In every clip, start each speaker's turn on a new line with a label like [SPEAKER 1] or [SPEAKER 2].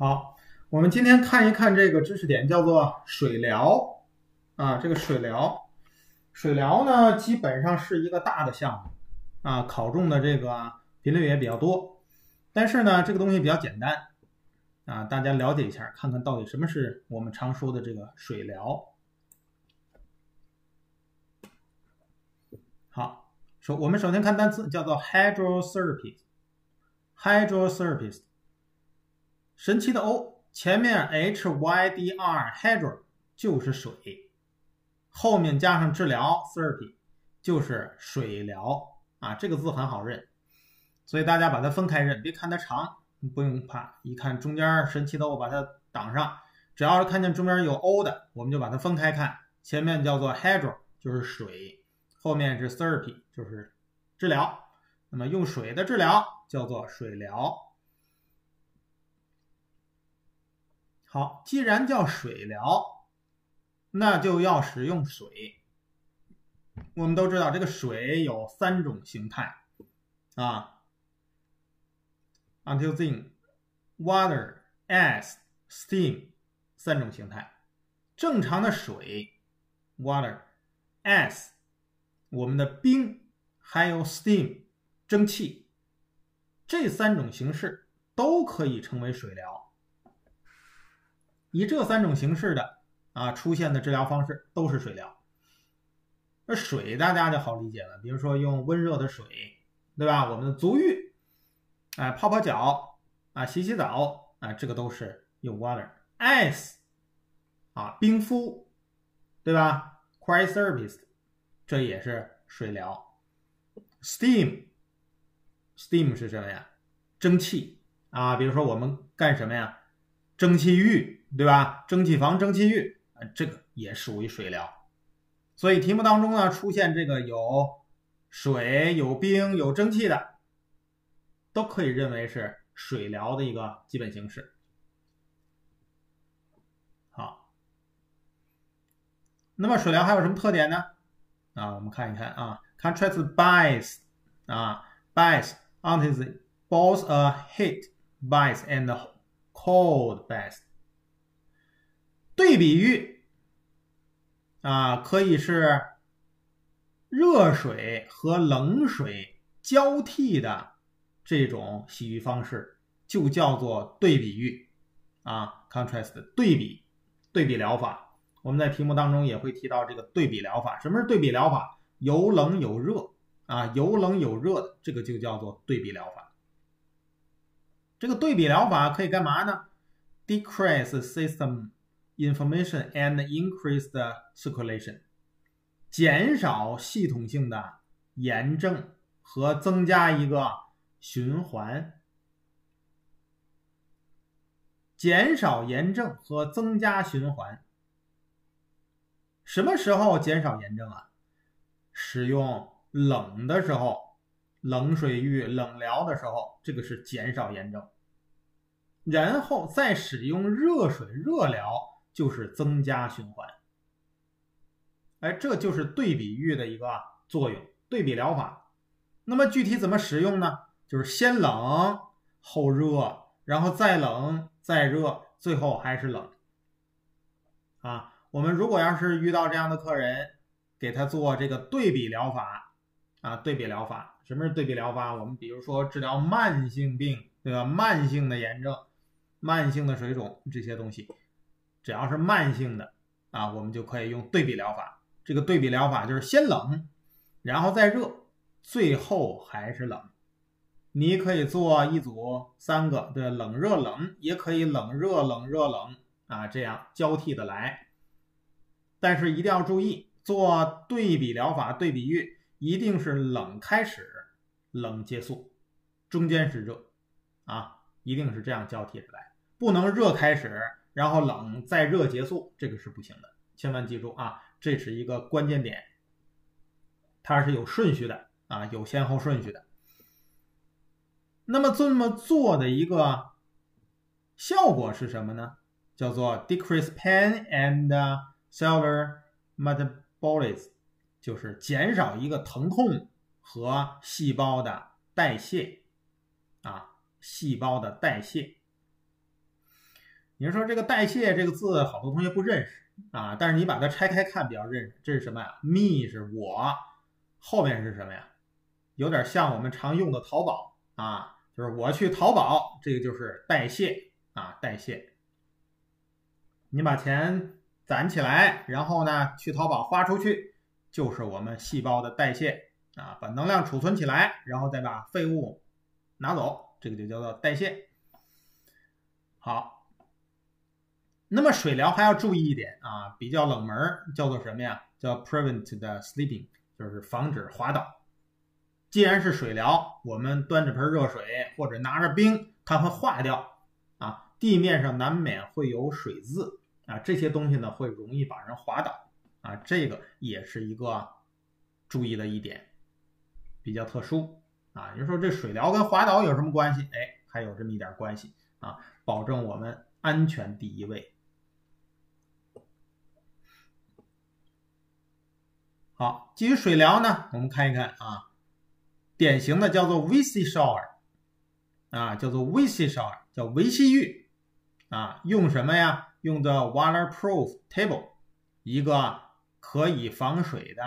[SPEAKER 1] 好，我们今天看一看这个知识点，叫做水疗啊。这个水疗，水疗呢，基本上是一个大的项目啊，考中的这个频率也比较多。但是呢，这个东西比较简单啊，大家了解一下，看看到底什么是我们常说的这个水疗。好，首我们首先看单词，叫做 hydrotherapy，hydrotherapy。神奇的 O 前面 H Y D R hydro 就是水，后面加上治疗 therapy 就是水疗啊，这个字很好认，所以大家把它分开认，别看它长，不用怕。一看中间神奇的 O 把它挡上，只要是看见中间有 O 的，我们就把它分开看。前面叫做 hydro 就是水，后面是 therapy 就是治疗。那么用水的治疗叫做水疗。好，既然叫水疗，那就要使用水。我们都知道，这个水有三种形态啊，until then water, ice, steam 三种形态。正常的水 water, ice 我们的冰，还有 steam 蒸汽，这三种形式都可以称为水疗。以这三种形式的啊出现的治疗方式都是水疗。那水大家就好理解了，比如说用温热的水，对吧？我们的足浴，啊泡泡脚，啊洗洗澡，啊这个都是用 water ice，啊冰敷，对吧？cryotherapist，这也是水疗。steam，steam 是什么呀？蒸汽啊，比如说我们干什么呀？蒸汽浴。对吧？蒸汽房、蒸汽浴，这个也属于水疗。所以题目当中呢，出现这个有水、有冰、有蒸汽的，都可以认为是水疗的一个基本形式。好，那么水疗还有什么特点呢？啊，我们看一看啊，contrast bias 啊，bias onto both a heat bias and cold bias。对比浴啊，可以是热水和冷水交替的这种洗浴方式，就叫做对比浴啊，contrast 对比对比疗法。我们在题目当中也会提到这个对比疗法。什么是对比疗法？有冷有热啊，有冷有热的这个就叫做对比疗法。这个对比疗法可以干嘛呢？Decrease system。Information and increase the circulation，减少系统性的炎症和增加一个循环。减少炎症和增加循环。什么时候减少炎症啊？使用冷的时候，冷水浴、冷疗的时候，这个是减少炎症。然后再使用热水热疗。就是增加循环，哎，这就是对比浴的一个作用，对比疗法。那么具体怎么使用呢？就是先冷后热，然后再冷再热，最后还是冷。啊，我们如果要是遇到这样的客人，给他做这个对比疗法，啊，对比疗法，什么是对比疗法？我们比如说治疗慢性病，对吧？慢性的炎症、慢性的水肿这些东西。只要是慢性的啊，我们就可以用对比疗法。这个对比疗法就是先冷，然后再热，最后还是冷。你可以做一组三个，对，冷热冷，也可以冷热冷热冷啊，这样交替的来。但是一定要注意，做对比疗法、对比浴，一定是冷开始，冷结束，中间是热啊，一定是这样交替着来，不能热开始。然后冷再热结束，这个是不行的，千万记住啊，这是一个关键点，它是有顺序的啊，有先后顺序的。那么这么做的一个效果是什么呢？叫做 decrease pain and cellular metabolism，就是减少一个疼痛和细胞的代谢啊，细胞的代谢。你说这个代谢这个字，好多同学不认识啊，但是你把它拆开看比较认识。这是什么呀？me 是我，后面是什么呀？有点像我们常用的淘宝啊，就是我去淘宝，这个就是代谢啊，代谢。你把钱攒起来，然后呢去淘宝花出去，就是我们细胞的代谢啊，把能量储存起来，然后再把废物拿走，这个就叫做代谢。好，那么水疗还要注意一点啊，比较冷门，叫做什么呀？叫 prevent the sleeping，就是防止滑倒。既然是水疗，我们端着盆热水或者拿着冰，它会化掉啊。地面上难免会有水渍啊，这些东西呢会容易把人滑倒啊，这个也是一个注意的一点，比较特殊啊。你说这水疗跟滑倒有什么关系？哎，还有这么一点关系啊，保证我们安全第一位。好，基于水疗呢，我们看一看啊。典型的叫做 VC shower，啊，叫做 VC shower，叫维 C 浴，啊，用什么呀？用的 waterproof table，一个可以防水的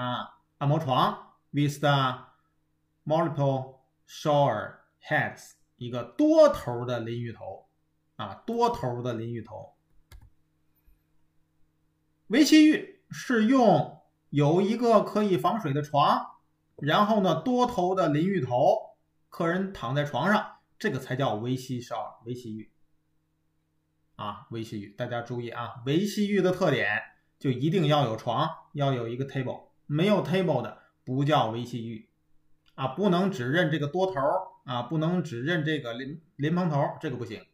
[SPEAKER 1] 按摩床，with the multiple shower heads，一个多头的淋浴头，啊，多头的淋浴头。维西浴是用有一个可以防水的床。然后呢，多头的淋浴头，客人躺在床上，这个才叫维 C 烧维西浴啊，维西浴，大家注意啊，维西浴的特点就一定要有床，要有一个 table，没有 table 的不叫维 C 浴啊，不能只认这个多头啊，不能只认这个淋淋蓬头，这个不行，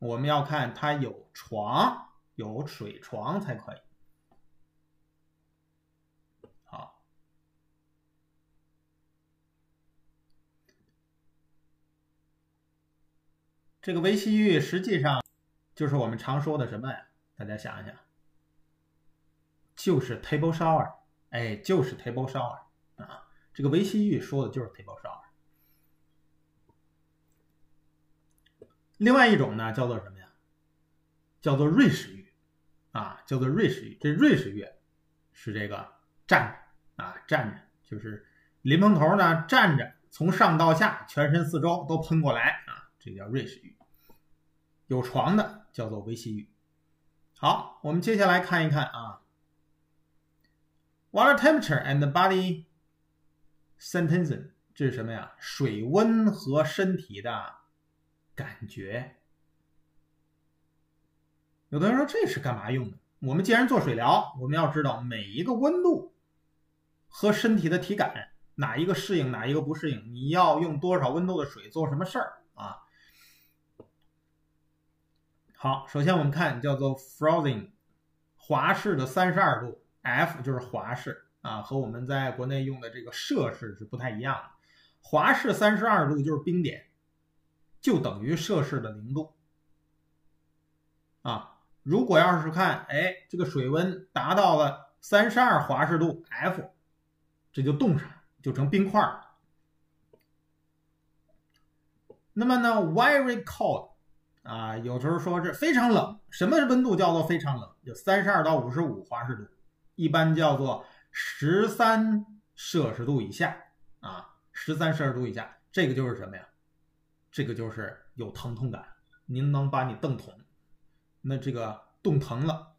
[SPEAKER 1] 我们要看它有床，有水床才可以。这个维 C 浴实际上就是我们常说的什么呀？大家想一想，就是 table shower，哎，就是 table shower 啊。这个维西浴说的就是 table shower。另外一种呢，叫做什么呀？叫做瑞士浴啊，叫做瑞士浴。这瑞士浴是这个站着啊，站着就是淋蓬头呢站着，从上到下，全身四周都喷过来啊，这叫瑞士浴。有床的叫做维西浴。好，我们接下来看一看啊，water temperature and body sensation，这是什么呀？水温和身体的感觉。有的人说这是干嘛用的？我们既然做水疗，我们要知道每一个温度和身体的体感哪一个适应，哪一个不适应，你要用多少温度的水做什么事儿啊？好，首先我们看叫做 frozen，华氏的三十二度，F 就是华氏啊，和我们在国内用的这个摄氏是不太一样的。华氏三十二度就是冰点，就等于摄氏的零度啊。如果要是看，哎，这个水温达到了三十二华氏度 F，这就冻上，就成冰块儿。那么呢，very cold。啊，有时候说是非常冷，什么温度叫做非常冷？就三十二到五十五华氏度，一般叫做十三摄氏度以下啊，十三摄氏度以下，这个就是什么呀？这个就是有疼痛感，您能把你冻疼，那这个冻疼了，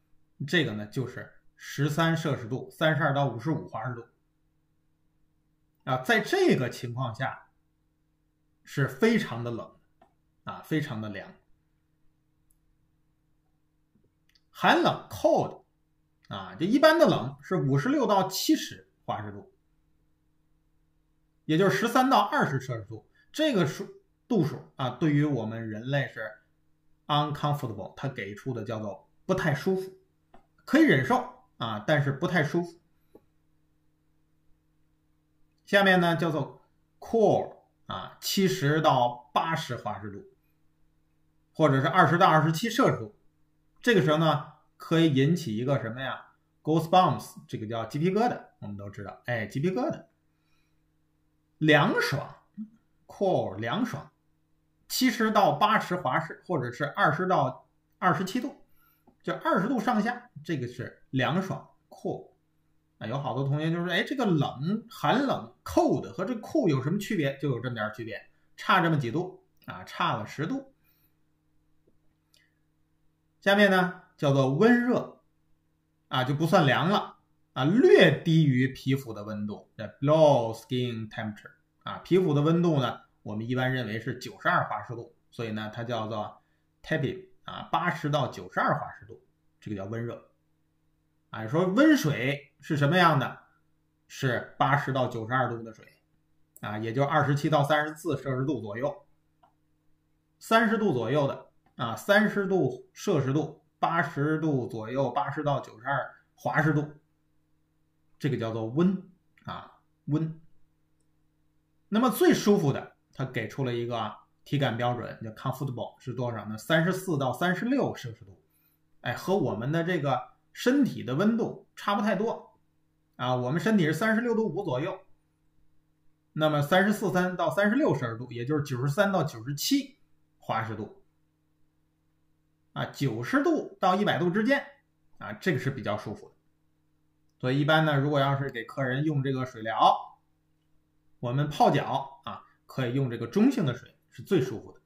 [SPEAKER 1] 这个呢就是十三摄氏度，三十二到五十五华氏度啊，在这个情况下是非常的冷啊，非常的凉。寒冷 （cold） 啊，这一般的冷是五十六到七十华氏度，也就是十三到二十摄氏度。这个数度数啊，对于我们人类是 uncomfortable，它给出的叫做不太舒服，可以忍受啊，但是不太舒服。下面呢叫做 cool 啊，七十到八十华氏度，或者是二十到二十七摄氏度。这个时候呢，可以引起一个什么呀？Goosebumps，这个叫鸡皮疙瘩。我们都知道，哎，鸡皮疙瘩，凉爽，cool，凉爽，七十到八十华氏，或者是二十到二十七度，就二十度上下，这个是凉爽 cool 啊。有好多同学就说，哎，这个冷寒冷 cold 和这 cool 有什么区别？就有这么点区别，差这么几度啊，差了十度。下面呢叫做温热啊，就不算凉了啊，略低于皮肤的温度，叫 below skin temperature 啊。皮肤的温度呢，我们一般认为是九十二华氏度，所以呢它叫做 tepid 啊，八十到九十二华氏度，这个叫温热啊。说温水是什么样的？是八十到九十二度的水啊，也就二十七到三十四摄氏度左右，三十度左右的。啊，三十度摄氏度，八十度左右，八十到九十二华氏度，这个叫做温啊温。那么最舒服的，它给出了一个体感标准，叫 comfortable 是多少呢？三十四到三十六摄氏度，哎，和我们的这个身体的温度差不太多啊。我们身体是三十六度五左右，那么三十四三到三十六摄氏度，也就是九十三到九十七华氏度。啊，九十度到一百度之间，啊，这个是比较舒服的。所以一般呢，如果要是给客人用这个水疗，我们泡脚啊，可以用这个中性的水，是最舒服的。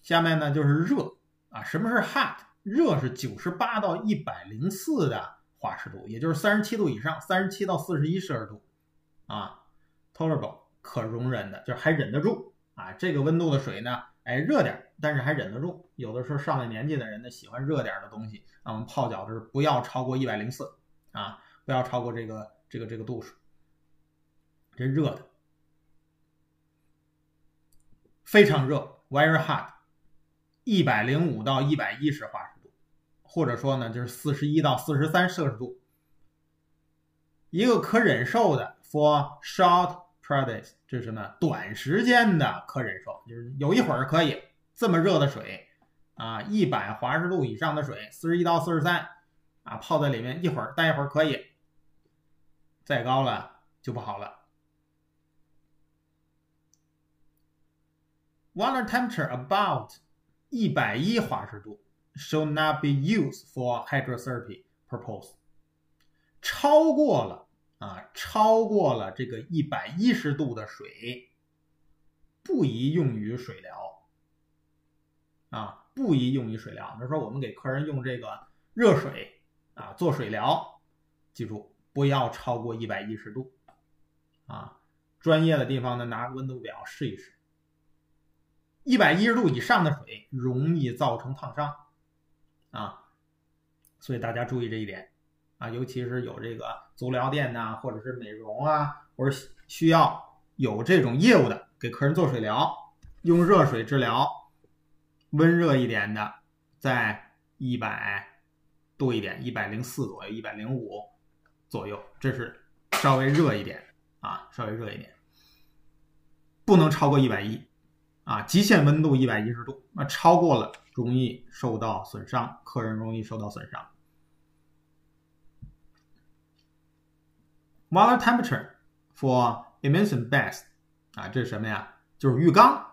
[SPEAKER 1] 下面呢就是热啊，什么是 hot？热是九十八到一百零四的华氏度，也就是三十七度以上，三十七到四十一摄氏度啊，tolerable 可容忍的，就是还忍得住啊。这个温度的水呢？哎，热点，但是还忍得住。有的时候上了年纪的人呢，喜欢热点的东西。啊，我们泡脚的时候不要超过一百零四啊，不要超过这个这个这个度数。这热的，非常热，very hot，一百零五到一百一十华氏度，或者说呢，就是四十一到四十三摄氏度。一个可忍受的，for short。Practice 这是什么？短时间的可忍受，就是有一会儿可以这么热的水啊，一百华氏度以上的水，四十一到四十三啊，泡在里面一会儿待一会儿可以，再高了就不好了。Water temperature about 一百一华氏度 should not be used for hydrotherapy purpose，超过了。啊，超过了这个一百一十度的水，不宜用于水疗。啊，不宜用于水疗。比如说，我们给客人用这个热水啊做水疗，记住不要超过一百一十度。啊，专业的地方呢，拿温度表试一试。一百一十度以上的水容易造成烫伤。啊，所以大家注意这一点。啊，尤其是有这个足疗店呐，或者是美容啊，或者需要有这种业务的，给客人做水疗，用热水治疗，温热一点的，在一百度一点，一百零四左右，一百零五左右，这是稍微热一点啊，稍微热一点，不能超过一百一啊，极限温度一百一十度，那超过了容易受到损伤，客人容易受到损伤。Water temperature for immersion bath 啊，这是什么呀？就是浴缸。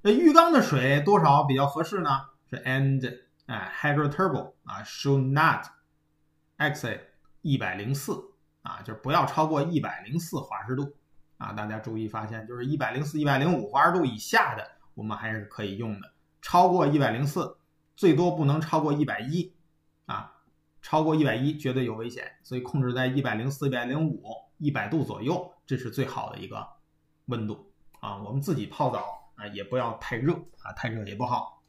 [SPEAKER 1] 那浴缸的水多少比较合适呢？是 and 哎 hydrothermal 啊，should not exceed 一百零四啊，就是不要超过一百零四华氏度啊。大家注意发现，就是一百零四、一百零五华氏度以下的，我们还是可以用的。超过一百零四，最多不能超过一百一啊。超过一百一绝对有危险，所以控制在一百零四、一百零五、一百度左右，这是最好的一个温度啊。我们自己泡澡啊，也不要太热啊，太热也不好。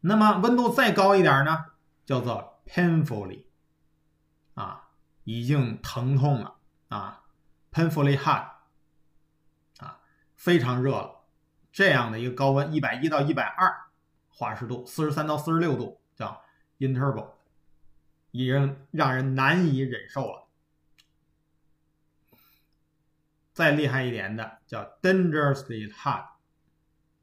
[SPEAKER 1] 那么温度再高一点呢，叫做 painfully 啊，已经疼痛了啊，painfully hot 啊，非常热了。这样的一个高温，一百一到一百二华氏度，四十三到四十六度叫。Interval 已经让人难以忍受了。再厉害一点的叫 dangerously hot，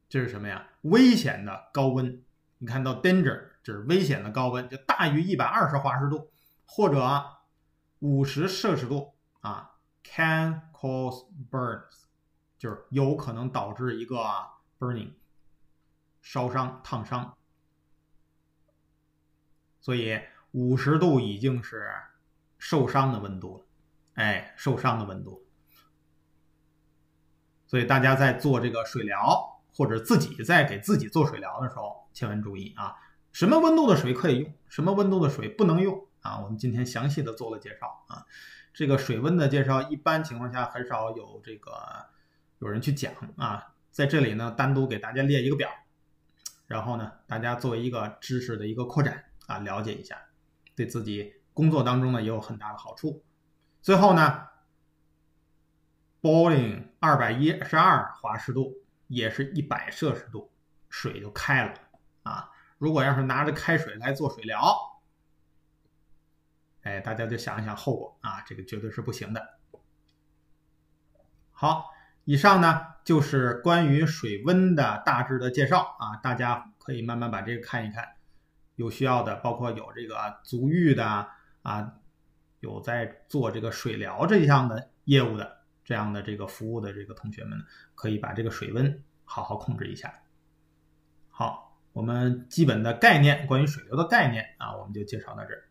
[SPEAKER 1] 这是什么呀？危险的高温。你看到 danger 就是危险的高温，就大于一百二十华氏度或者五十摄氏度啊，can cause burns，就是有可能导致一个 burning 烧伤、烫伤。所以五十度已经是受伤的温度了，哎，受伤的温度。所以大家在做这个水疗，或者自己在给自己做水疗的时候，千万注意啊，什么温度的水可以用，什么温度的水不能用啊。我们今天详细的做了介绍啊，这个水温的介绍，一般情况下很少有这个有人去讲啊，在这里呢，单独给大家列一个表，然后呢，大家作为一个知识的一个扩展啊，了解一下，对自己工作当中呢也有很大的好处。最后呢。boiling 二百一十二华氏度，也是一百摄氏度，水就开了啊！如果要是拿着开水来做水疗，哎，大家就想一想后果啊，这个绝对是不行的。好，以上呢就是关于水温的大致的介绍啊，大家可以慢慢把这个看一看，有需要的，包括有这个足浴的啊，有在做这个水疗这项的业务的。这样的这个服务的这个同学们，可以把这个水温好好控制一下。好，我们基本的概念，关于水流的概念啊，我们就介绍到这儿。